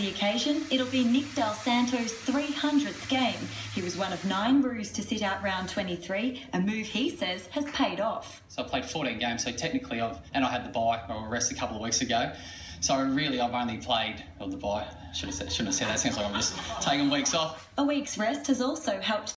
the occasion, it'll be Nick Dal Santo's 300th game. He was one of nine Roos to sit out round 23, a move he says has paid off. So I played 14 games, so technically I've, and I had the bye or rest a couple of weeks ago. So really I've only played, or the bye, should have said, shouldn't have said that, sounds like I'm just taking weeks off. A week's rest has also helped